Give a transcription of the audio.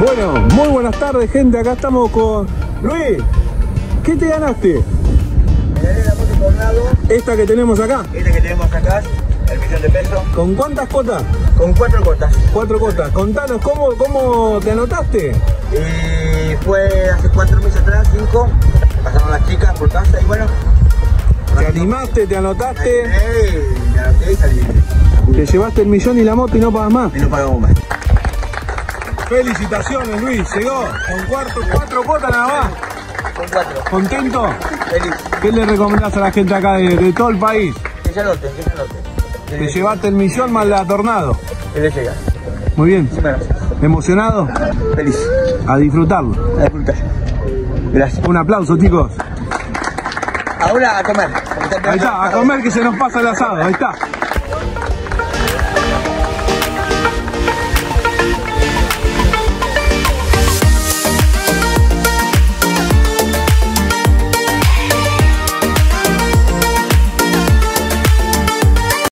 Bueno, muy buenas tardes, gente. Acá estamos con Luis. ¿Qué te ganaste? Me gané la moto Tornado, Esta que tenemos acá. esta que tenemos acá, el millón de pesos, ¿Con cuántas cuotas? con cuatro cotas. Cuatro cuotas. Contanos cómo, cómo te anotaste. Y fue hace cuatro meses atrás, cinco, pasaron las chicas por casa y bueno. Te animaste, te anotaste, animé y me anoté y salí. te llevaste el millón y la moto y no pagas más. Y no pagamos más. Felicitaciones, Luis. Llegó con cuatro, cuatro cuotas nada más. Con cuatro. ¿Contento? Feliz. ¿Qué le recomendás a la gente acá de, de todo el país? Que se anote, que se anote. Te llevaste el millón más la tornado. Que le llega. Muy bien. ¿Emocionado? Feliz. A disfrutarlo. A disfrutar. Gracias. Un aplauso, chicos. Ahora a comer. Ahí está, a comer que se nos pasa el asado. Ahí está.